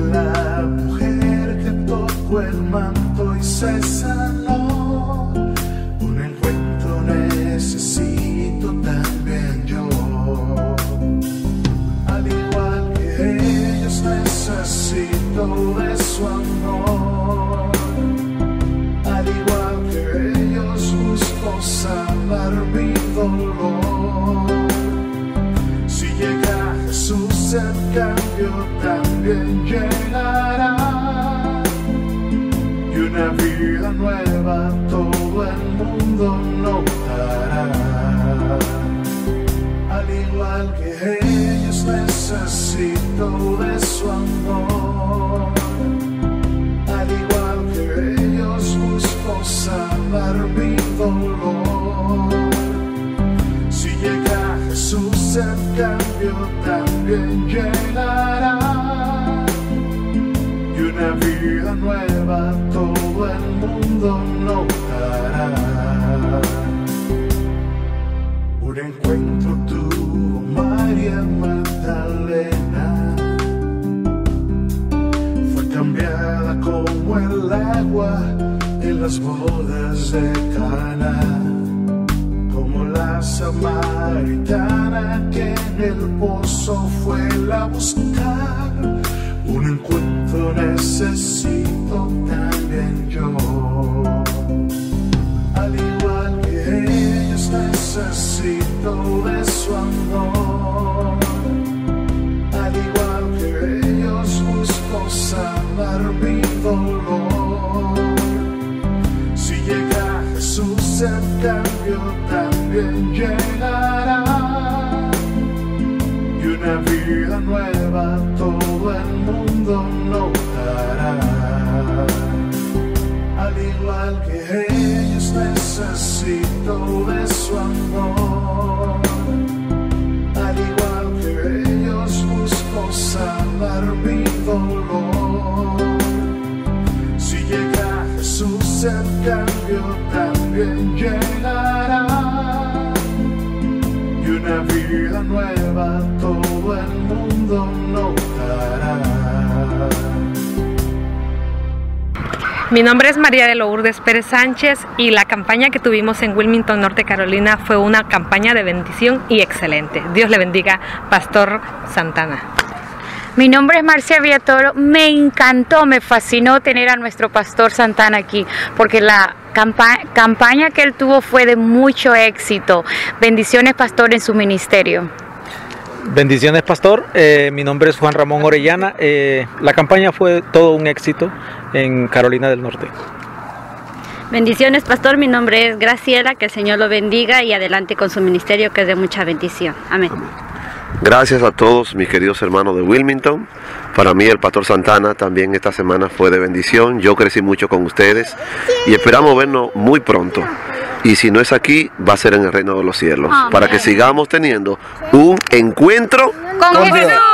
la mujer que tocó el manto y se sanó. Un encuentro necesito también yo. Al igual que ellos necesito de su amor. Al igual que ellos busco sanar mi dolor. Si llega Jesús el cambio también llegará. Y una vida nueva todo el mundo notará. Al igual que ellos necesito de su amor. Al igual que ellos busco sanar mi dolor. Si llega Jesús el cambio también llegará. Nueva todo el mundo notará. Un encuentro tuvo María Magdalena. Fue cambiada como el agua en las bodas de Cana. Como la samaritana que en el pozo fue a buscar. Necesito también yo. Al igual que ellos necesito de su amor. Al igual que ellos busco sanar mi dolor. Si llega Jesús el cambio también llegará. Y una vida nueva todo el mundo necesito de su amor. Al igual que ellos busco sanar mi dolor. Si llega Jesús el cambio también llegará. Y una vida nueva todo el mundo Mi nombre es María de Lourdes Pérez Sánchez y la campaña que tuvimos en Wilmington, Norte Carolina, fue una campaña de bendición y excelente. Dios le bendiga, Pastor Santana. Mi nombre es Marcia Villatoro. Me encantó, me fascinó tener a nuestro pastor Santana aquí, porque la campa campaña que él tuvo fue de mucho éxito. Bendiciones, pastor, en su ministerio. Bendiciones, pastor. Eh, mi nombre es Juan Ramón Orellana. Eh, la campaña fue todo un éxito en Carolina del Norte. Bendiciones, pastor. Mi nombre es Graciela. Que el Señor lo bendiga y adelante con su ministerio, que es de mucha bendición. Amén. Gracias a todos mis queridos hermanos de Wilmington. Para mí el Pastor Santana también esta semana fue de bendición. Yo crecí mucho con ustedes y esperamos vernos muy pronto. Y si no es aquí, va a ser en el reino de los cielos. Para que sigamos teniendo un encuentro Con Jesús.